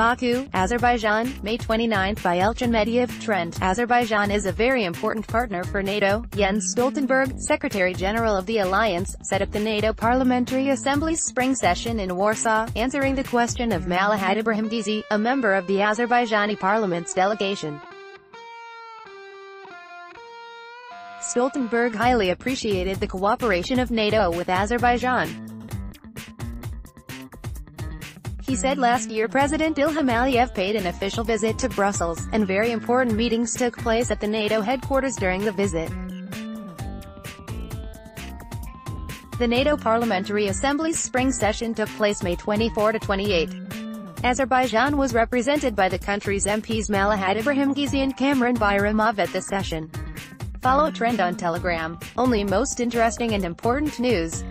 Baku, Azerbaijan, May 29 by Elchin Mehdiyev. Trend. Azerbaijan is a very important partner for NATO. Jens Stoltenberg, Secretary-General of the Alliance, set up the NATO Parliamentary Assembly's spring session in Warsaw, answering the question of Malahat Ibrahimgizi, a member of the Azerbaijani parliament's delegation. Stoltenberg highly appreciated the cooperation of NATO with Azerbaijan. He said last year President Ilham Aliyev paid an official visit to Brussels, and very important meetings took place at the NATO headquarters during the visit. The NATO Parliamentary Assembly's spring session took place May 24 to 28. Azerbaijan was represented by the country's MPs Malahat Ibrahimgizi and Kamran Bayramov at the session. Follow Trend on Telegram. Only most interesting and important news.